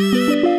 Música